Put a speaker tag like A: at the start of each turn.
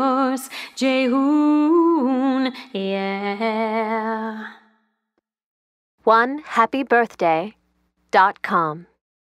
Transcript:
A: yours, yeah.
B: One happy birthday dot com.